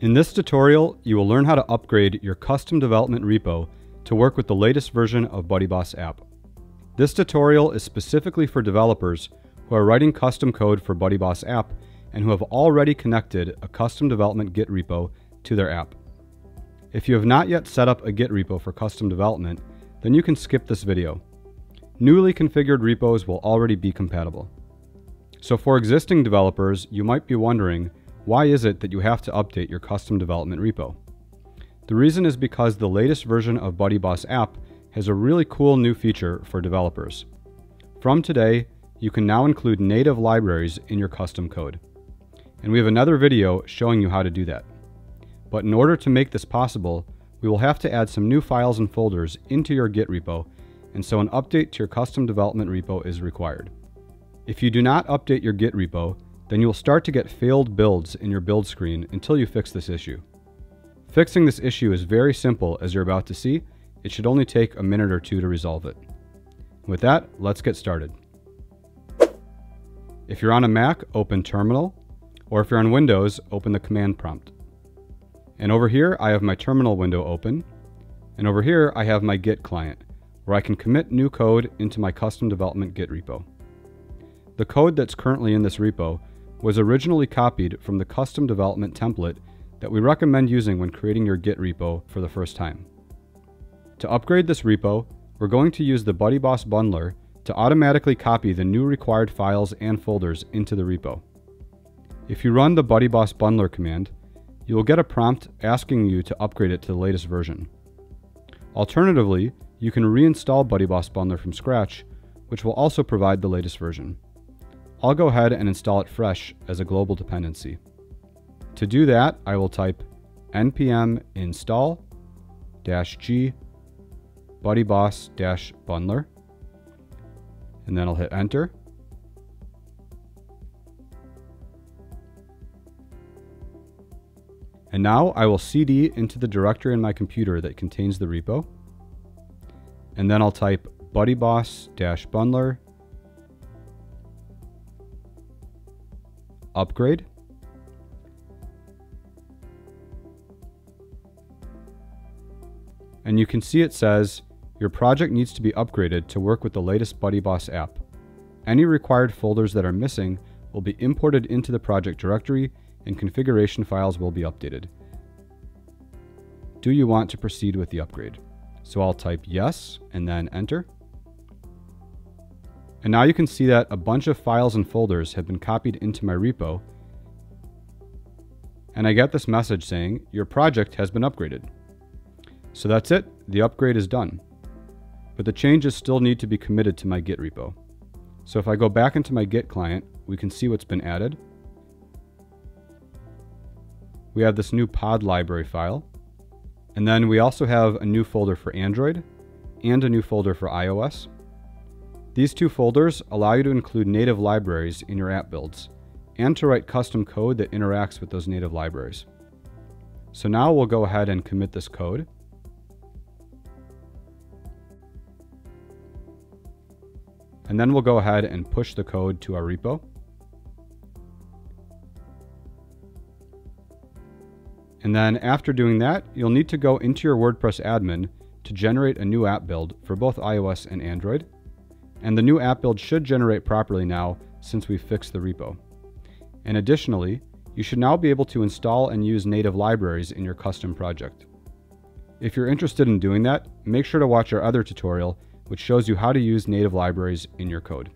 In this tutorial, you will learn how to upgrade your custom development repo to work with the latest version of BuddyBoss app. This tutorial is specifically for developers who are writing custom code for BuddyBoss app and who have already connected a custom development Git repo to their app. If you have not yet set up a Git repo for custom development, then you can skip this video. Newly configured repos will already be compatible. So for existing developers, you might be wondering, why is it that you have to update your custom development repo? The reason is because the latest version of BuddyBoss app has a really cool new feature for developers. From today, you can now include native libraries in your custom code. And we have another video showing you how to do that. But in order to make this possible, we will have to add some new files and folders into your Git repo, and so an update to your custom development repo is required. If you do not update your Git repo, then you will start to get failed builds in your build screen until you fix this issue. Fixing this issue is very simple as you're about to see, it should only take a minute or two to resolve it. With that, let's get started. If you're on a Mac, open Terminal, or if you're on Windows, open the command prompt. And over here, I have my terminal window open, and over here, I have my Git client, where I can commit new code into my custom development Git repo. The code that's currently in this repo was originally copied from the custom development template that we recommend using when creating your Git repo for the first time. To upgrade this repo, we're going to use the BuddyBoss bundler to automatically copy the new required files and folders into the repo. If you run the BuddyBoss bundler command, you will get a prompt asking you to upgrade it to the latest version. Alternatively, you can reinstall BuddyBoss bundler from scratch, which will also provide the latest version. I'll go ahead and install it fresh as a global dependency. To do that, I will type npm install -g buddyboss-bundler, and then I'll hit enter. And now I will cd into the directory in my computer that contains the repo, and then I'll type buddyboss-bundler upgrade. And you can see it says, your project needs to be upgraded to work with the latest BuddyBoss app. Any required folders that are missing will be imported into the project directory and configuration files will be updated. Do you want to proceed with the upgrade? So I'll type yes and then enter. And now you can see that a bunch of files and folders have been copied into my repo. And I get this message saying, your project has been upgraded. So that's it, the upgrade is done. But the changes still need to be committed to my Git repo. So if I go back into my Git client, we can see what's been added. We have this new pod library file. And then we also have a new folder for Android and a new folder for iOS. These two folders allow you to include native libraries in your app builds and to write custom code that interacts with those native libraries. So now we'll go ahead and commit this code. And then we'll go ahead and push the code to our repo. And then after doing that, you'll need to go into your WordPress admin to generate a new app build for both iOS and Android. And the new app build should generate properly now since we've fixed the repo. And additionally, you should now be able to install and use native libraries in your custom project. If you're interested in doing that, make sure to watch our other tutorial, which shows you how to use native libraries in your code.